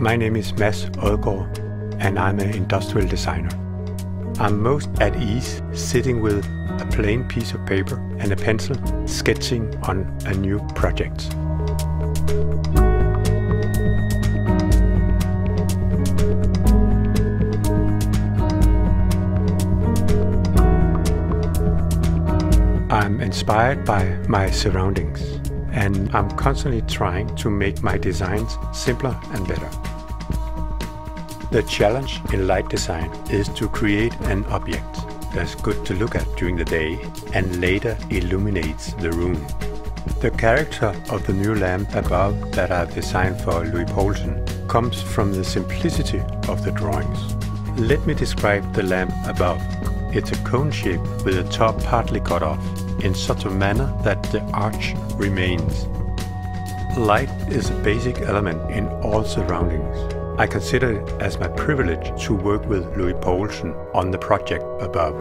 My name is Mads Odgård and I'm an industrial designer. I'm most at ease sitting with a plain piece of paper and a pencil sketching on a new project. I'm inspired by my surroundings and I'm constantly trying to make my designs simpler and better. The challenge in light design is to create an object that's good to look at during the day and later illuminates the room. The character of the new lamp above that I've designed for Louis Poulsen comes from the simplicity of the drawings. Let me describe the lamp above. It's a cone shape with the top partly cut off in such a manner that the arch remains. Light is a basic element in all surroundings. I consider it as my privilege to work with Louis Poulsen on the project above.